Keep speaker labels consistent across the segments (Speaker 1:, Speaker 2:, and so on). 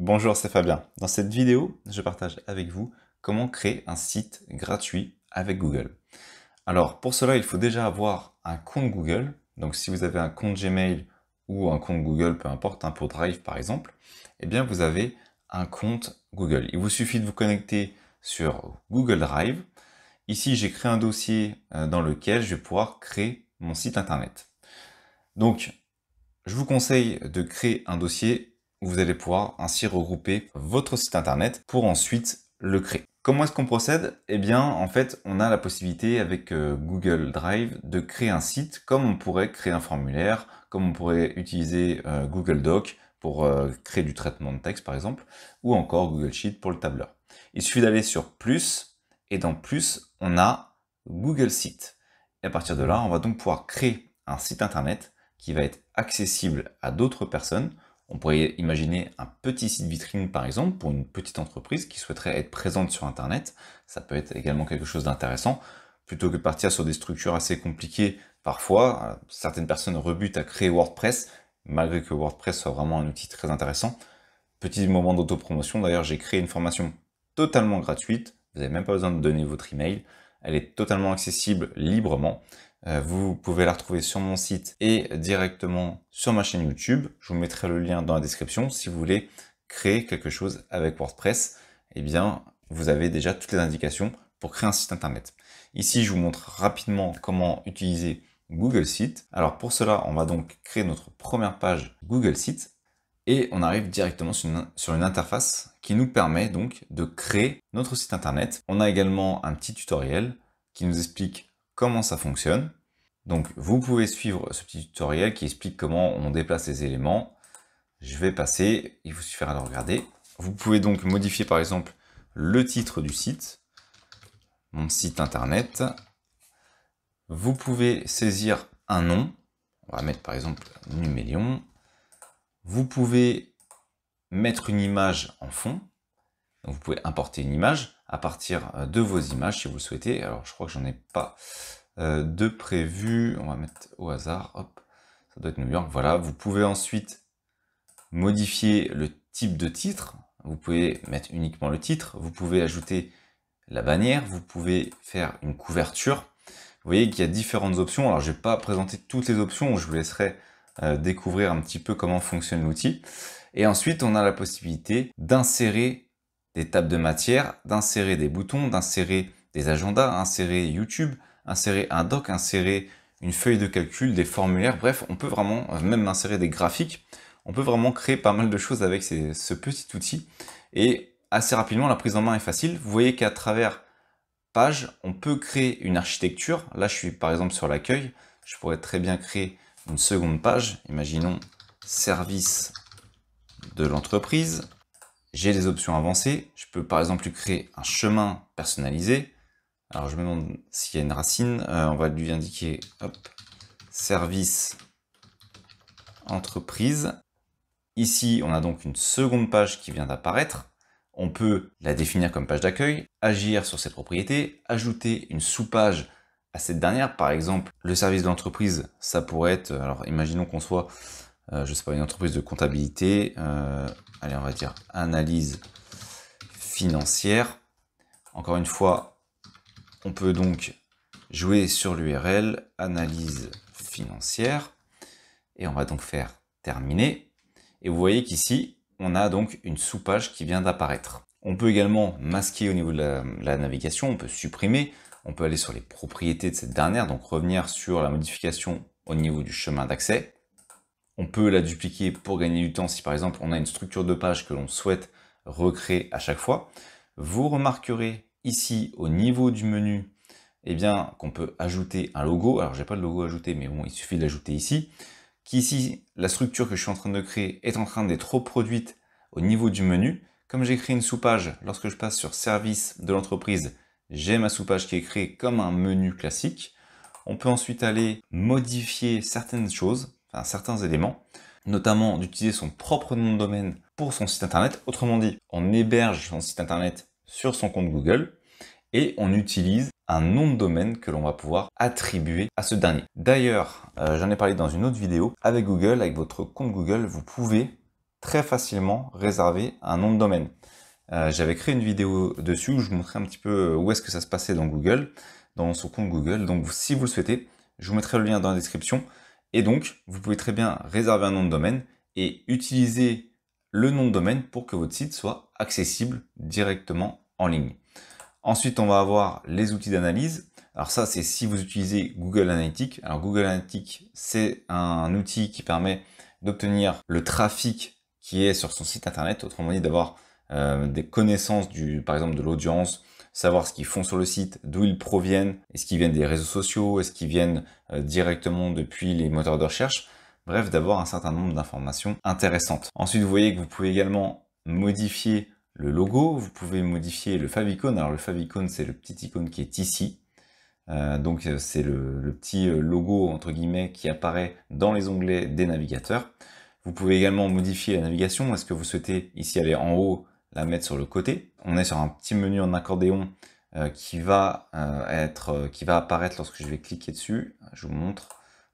Speaker 1: Bonjour, c'est Fabien. Dans cette vidéo, je partage avec vous comment créer un site gratuit avec Google. Alors pour cela, il faut déjà avoir un compte Google. Donc si vous avez un compte Gmail ou un compte Google, peu importe, un pour Drive par exemple, eh bien vous avez un compte Google. Il vous suffit de vous connecter sur Google Drive. Ici, j'ai créé un dossier euh, dans lequel je vais pouvoir créer mon site internet. Donc, je vous conseille de créer un dossier vous allez pouvoir ainsi regrouper votre site internet pour ensuite le créer. Comment est-ce qu'on procède? Eh bien, en fait, on a la possibilité avec euh, Google Drive de créer un site comme on pourrait créer un formulaire, comme on pourrait utiliser euh, Google Doc pour euh, créer du traitement de texte par exemple, ou encore Google Sheet pour le tableur. Il suffit d'aller sur plus, et dans plus, on a Google Site. Et à partir de là, on va donc pouvoir créer un site internet qui va être accessible à d'autres personnes. On pourrait imaginer un petit site vitrine par exemple pour une petite entreprise qui souhaiterait être présente sur Internet. Ça peut être également quelque chose d'intéressant. Plutôt que partir sur des structures assez compliquées, parfois, euh, certaines personnes rebutent à créer WordPress, malgré que WordPress soit vraiment un outil très intéressant. Petit moment d'autopromotion, d'ailleurs j'ai créé une formation totalement gratuite, vous n'avez même pas besoin de donner votre email, elle est totalement accessible librement. Euh, vous pouvez la retrouver sur mon site et directement sur ma chaîne YouTube. Je vous mettrai le lien dans la description. Si vous voulez créer quelque chose avec WordPress, eh bien, vous avez déjà toutes les indications pour créer un site internet. Ici, je vous montre rapidement comment utiliser Google Site. Alors pour cela, on va donc créer notre première page Google Site et on arrive directement sur une, sur une, interface qui nous permet donc de créer notre site internet. On a également un petit tutoriel qui nous explique comment ça fonctionne. Donc vous pouvez suivre ce petit tutoriel qui explique comment on déplace les éléments. Je vais passer, il vous suffira de regarder. Vous pouvez donc modifier par exemple le titre du site, mon site internet. Vous pouvez saisir un nom, on va mettre par exemple Numélion. Vous pouvez mettre une image en fond, vous pouvez importer une image à partir euh, de vos images si vous le souhaitez. Alors je crois que j'en ai pas euh, de prévu. On va mettre au hasard. Hop, ça doit être New York. Voilà. Vous pouvez ensuite modifier le type de titre. Vous pouvez mettre uniquement le titre. Vous pouvez ajouter la bannière. Vous pouvez faire une couverture. Vous voyez qu'il y a différentes options. Alors je vais pas présenter toutes les options. Je vous laisserai euh, découvrir un petit peu comment fonctionne l'outil. Et ensuite, on a la possibilité d'insérer des tables de matière, d'insérer des boutons, d'insérer des agendas, insérer YouTube, insérer un doc, insérer une feuille de calcul, des formulaires, bref, on peut vraiment, même insérer des graphiques, on peut vraiment créer pas mal de choses avec ce petit outil. Et assez rapidement, la prise en main est facile. Vous voyez qu'à travers page, on peut créer une architecture. Là, je suis par exemple sur l'accueil. Je pourrais très bien créer une seconde page. Imaginons service de l'entreprise j'ai des options avancées. Je peux par exemple lui créer un chemin personnalisé. Alors je me demande s'il y a une racine. Euh, on va lui indiquer service entreprise. Ici, on a donc une seconde page qui vient d'apparaître. On peut la définir comme page d'accueil, agir sur cette propriété, ajouter une sous-page à cette dernière. Par exemple, le service de l'entreprise, ça pourrait être, alors imaginons qu'on soit euh, je sais pas, une entreprise de comptabilité, euh, allez, on va dire analyse financière. Encore une fois, on peut donc jouer sur l'URL analyse financière et on va donc faire terminer. Et vous voyez qu'ici, on a donc une sous-page qui vient d'apparaître. On peut également masquer au niveau de la, la, navigation, on peut supprimer, on peut aller sur les propriétés de cette dernière, donc revenir sur la modification au niveau du chemin d'accès. On peut la dupliquer pour gagner du temps si par exemple on a une structure de page que l'on souhaite recréer à chaque fois. Vous remarquerez ici au niveau du menu eh bien qu'on peut ajouter un logo. Alors j'ai pas de logo ajouté mais bon il suffit de l'ajouter ici. Qu'ici la structure que je suis en train de créer est en train d'être reproduite au niveau du menu. Comme j'ai créé une sous-page, lorsque je passe sur service de l'entreprise, j'ai ma sous-page qui est créée comme un menu classique. On peut ensuite aller modifier certaines choses certains éléments, notamment d'utiliser son propre nom de domaine pour son site internet. Autrement dit, on héberge son site internet sur son compte Google et on utilise un nom de domaine que l'on va pouvoir attribuer à ce dernier. D'ailleurs, euh, j'en ai parlé dans une autre vidéo, avec Google, avec votre compte Google, vous pouvez très facilement réserver un nom de domaine. Euh, j'avais créé une vidéo dessus où je vous montrais un petit peu où est-ce que ça se passait dans Google, dans son compte Google. Donc si vous le souhaitez, je vous mettrai le lien dans la description. Et donc, vous pouvez très bien réserver un nom de domaine et utiliser le nom de domaine pour que votre site soit accessible directement en ligne. Ensuite, on va avoir les outils d'analyse. Alors ça, c'est si vous utilisez Google Analytics. Alors Google Analytics, c'est un outil qui permet d'obtenir le trafic qui est sur son site internet, autrement dit d'avoir euh, des connaissances du, par exemple de l'audience, savoir ce qu'ils font sur le site, d'où ils proviennent, est-ce qu'ils viennent des réseaux sociaux, est-ce qu'ils viennent euh, directement depuis les moteurs de recherche, bref, d'avoir un certain nombre d'informations intéressantes. Ensuite, vous voyez que vous pouvez également modifier le logo, vous pouvez modifier le favicon. Alors le favicon, c'est le petit icône qui est ici. Euh, donc euh, c'est le, petit euh, logo entre guillemets qui apparaît dans les onglets des navigateurs. Vous pouvez également modifier la navigation. Est-ce que vous souhaitez ici aller en haut, la mettre sur le côté On est sur un petit menu en accordéon qui va être, qui va apparaître lorsque je vais cliquer dessus. Je vous montre.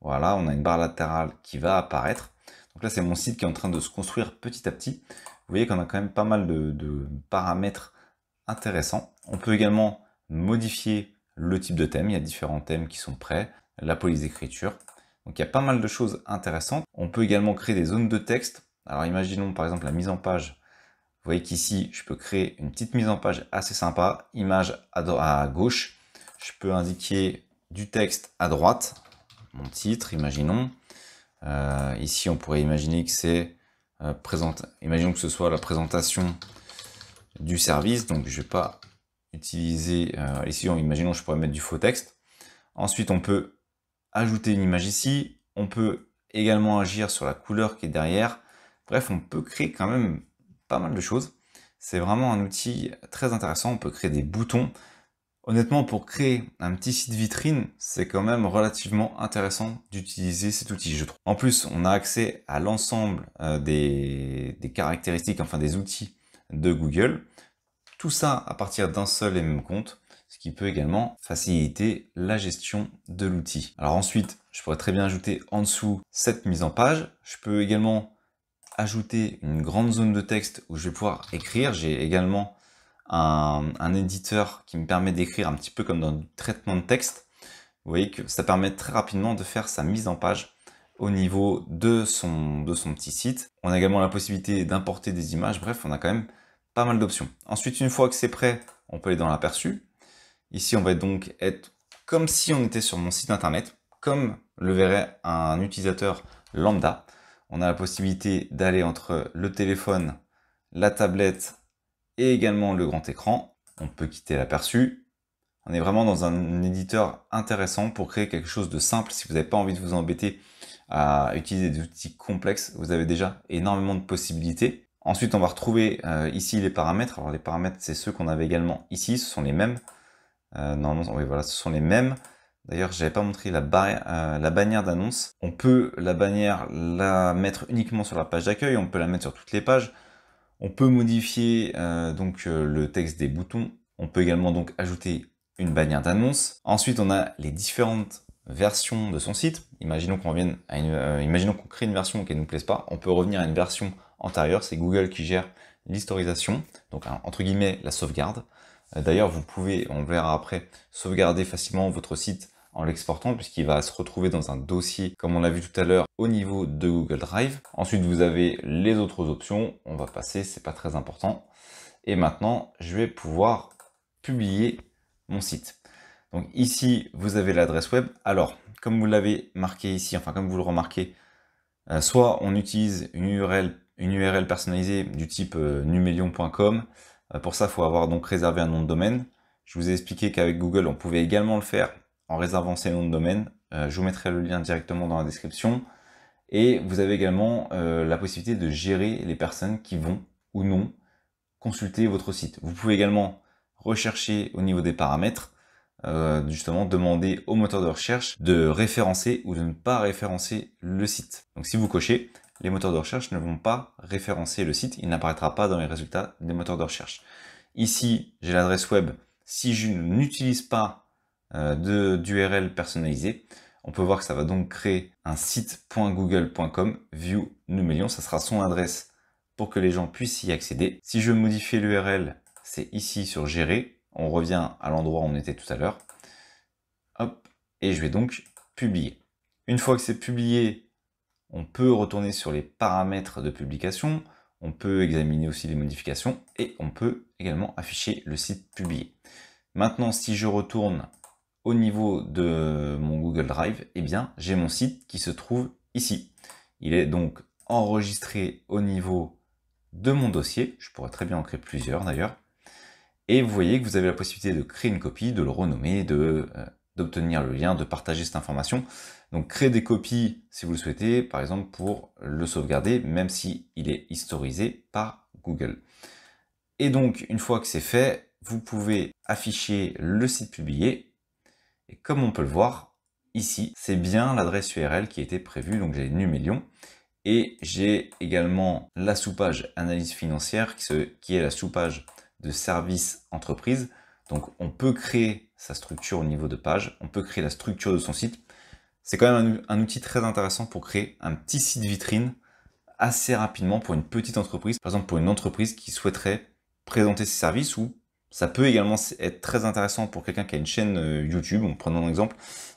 Speaker 1: Voilà, on a une barre latérale qui va apparaître. Donc là, c'est mon site qui est en train de se construire petit à petit. Vous voyez qu'on a quand même pas mal de paramètres intéressants. On peut également modifier le type de thème, il y a différents thèmes qui sont prêts, la police d'écriture. Donc il y a pas mal de choses intéressantes. On peut également créer des zones de texte. Alors imaginons par exemple la mise en page. Vous voyez qu'ici, je peux créer une petite mise en page assez sympa. Image à, gauche. Je peux indiquer du texte à droite. Mon titre, imaginons. Euh, ici, on pourrait imaginer que c'est euh. Imaginons que ce soit la présentation du service. Donc je vais pas utiliser, euh, ici imaginons je pourrais mettre du faux texte. Ensuite on peut ajouter une image ici, on peut également agir sur la couleur qui est derrière. Bref, on peut créer quand même pas mal de choses. C'est vraiment un outil très intéressant, on peut créer des boutons. Honnêtement, pour créer un petit site vitrine, c'est quand même relativement intéressant d'utiliser cet outil, je trouve. En plus, on a accès à l'ensemble euh, des, des caractéristiques, enfin des outils de Google. Tout ça à partir d'un seul et même compte, ce qui peut également faciliter la gestion de l'outil. Alors ensuite, je pourrais très bien ajouter en dessous cette mise en page. Je peux également ajouter une grande zone de texte où je vais pouvoir écrire. J'ai également un, éditeur qui me permet d'écrire un petit peu comme dans du traitement de texte. Vous voyez que ça permet très rapidement de faire sa mise en page au niveau de son, de son petit site. On a également la possibilité d'importer des images. Bref, on a quand même pas mal d'options. Ensuite, une fois que c'est prêt, on peut aller dans l'aperçu. Ici, on va donc être comme si on était sur mon site internet, comme le verrait un utilisateur lambda. On a la possibilité d'aller entre le téléphone, la tablette et également le grand écran. On peut quitter l'aperçu. On est vraiment dans un éditeur intéressant pour créer quelque chose de simple. Si vous n'avez pas envie de vous embêter à utiliser des outils complexes, vous avez déjà énormément de possibilités. Ensuite, on va retrouver euh, ici les paramètres. Alors les paramètres, c'est ceux qu'on avait également ici, ce sont les mêmes. Euh, normalement, oui, voilà, ce sont les mêmes. D'ailleurs, je n'avais pas montré la, euh, la bannière d'annonce. On peut la bannière la mettre uniquement sur la page d'accueil, on peut la mettre sur toutes les pages. On peut modifier donc le texte des boutons. On peut également donc ajouter une bannière d'annonce. Ensuite, on a les différentes versions de son site. Imaginons qu'on vienne à une, imaginons qu'on crée une version qui ne nous plaise pas. On peut revenir à une version antérieure, c'est Google qui gère l'historisation, donc entre guillemets la sauvegarde. Euh, d'ailleurs, vous pouvez, on verra après, sauvegarder facilement votre site en l'exportant puisqu'il va se retrouver dans un dossier, comme on l'a vu tout à l'heure, au niveau de Google Drive. Ensuite, vous avez les autres options. On va passer, c'est pas très important. Et maintenant, je vais pouvoir publier mon site. Donc ici, vous avez l'adresse web. Alors, comme vous l'avez marqué ici, enfin comme vous le remarquez, euh, soit on utilise une URL une personnalisée du type euh, numelion.com. Euh, pour ça, il faut avoir donc réservé un nom de domaine. Je vous ai expliqué qu'avec Google, on pouvait également le faire en réservant ses noms de domaine. Euh, je vous mettrai le lien directement dans la description. Et vous avez également la possibilité de gérer les personnes qui vont ou non consulter votre site. Vous pouvez également rechercher au niveau des paramètres, justement demander au moteur de recherche de référencer ou de ne pas référencer le site. Donc si vous cochez, les moteurs de recherche ne vont pas référencer le site, il n'apparaîtra pas dans les résultats des moteurs de recherche. Ici, j'ai l'adresse web. Si je n'utilise pas euh, d'URL personnalisé, on peut voir que ça va donc créer un site.google.com view Numelion, ça sera son adresse pour que les gens puissent y accéder. Si je veux modifier l'URL, c'est ici sur gérer. On revient à l'endroit où on était tout à l'heure. Hop, et je vais donc publier. Une fois que c'est publié, on peut retourner sur les paramètres de publication, on peut examiner aussi les modifications et on peut également afficher le site publié. Maintenant, si je retourne au niveau de mon Google Drive, eh bien, j'ai mon site qui se trouve ici. Il est donc enregistré au niveau de mon dossier. Je pourrais très bien en créer plusieurs d'ailleurs. Et vous voyez que vous avez la possibilité de créer une copie, de le renommer, euh, d'obtenir le lien, de partager cette information. Donc créer des copies si vous le souhaitez, par exemple pour le sauvegarder, même si il est historisé par Google. Et donc une fois que c'est fait, vous pouvez afficher le site publié. Et comme on peut le voir ici, c'est bien l'adresse URL qui a été prévue, donc j'ai Numelion. Et j'ai également la sous-page analyse financière qui est la sous-page de service entreprise. Donc on peut créer sa structure au niveau de page, on peut créer la structure de son site. C'est quand même un, outil très intéressant pour créer un petit site vitrine assez rapidement pour une petite entreprise. Par exemple pour une entreprise qui souhaiterait présenter ses services ou ça peut également être très intéressant pour quelqu'un qui a une chaîne euh, YouTube. Prenons un exemple,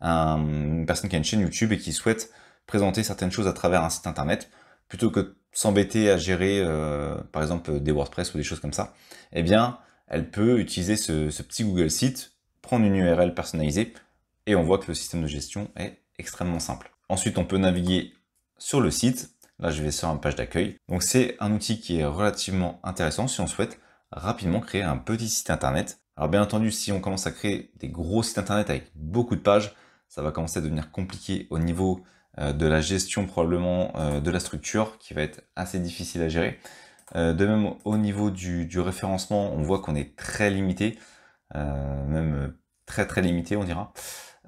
Speaker 1: une personne qui a une chaîne YouTube et qui souhaite présenter certaines choses à travers un site internet, plutôt que s'embêter à gérer, euh, par exemple, des WordPress ou des choses comme ça, eh bien, elle peut utiliser ce, petit Google Site, prendre une URL personnalisée, et on voit que le système de gestion est extrêmement simple. Ensuite, on peut naviguer sur le site. Là, je vais sur une page d'accueil. Donc, c'est un outil qui est relativement intéressant si on souhaite rapidement créer un petit site internet. Alors, bien entendu, si on commence à créer des gros sites internet avec beaucoup de pages, ça va commencer à devenir compliqué au niveau euh, de la gestion probablement euh, de la structure qui va être assez difficile à gérer. Euh, de même, au niveau du, référencement, on voit qu'on est très limité, même très très limité, on dira.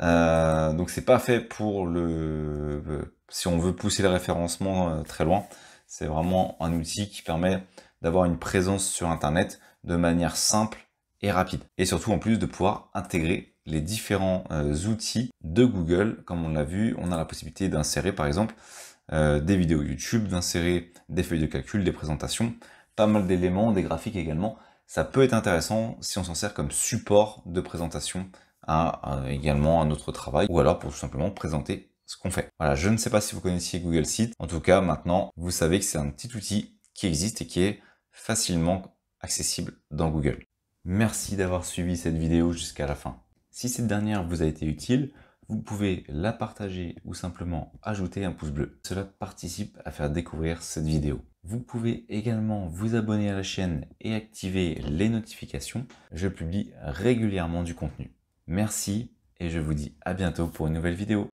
Speaker 1: Euh, donc c'est pas fait pour le, si on veut pousser le référencement très loin. C'est vraiment un outil qui permet d'avoir une présence sur Internet de manière simple et rapide. Et surtout en plus de pouvoir intégrer les différents outils de Google. Comme on l'a vu, on a la possibilité d'insérer par exemple euh, des vidéos YouTube, d'insérer des feuilles de calcul, des présentations, pas mal d'éléments, des graphiques également. Ça peut être intéressant si on s'en sert comme support de présentation à, également un autre travail ou alors pour tout simplement présenter ce qu'on fait. Voilà, je ne sais pas si vous connaissiez Google Sheet. En tout cas, maintenant, vous savez que c'est un petit outil qui existe et qui est facilement accessible dans Google. Merci d'avoir suivi cette vidéo jusqu'à la fin. Si cette dernière vous a été utile, vous pouvez la partager ou simplement ajouter un pouce bleu. Cela participe à faire découvrir cette vidéo. Vous pouvez également vous abonner à la chaîne et activer les notifications. Je publie régulièrement du contenu. Merci et je vous dis à bientôt pour une nouvelle vidéo.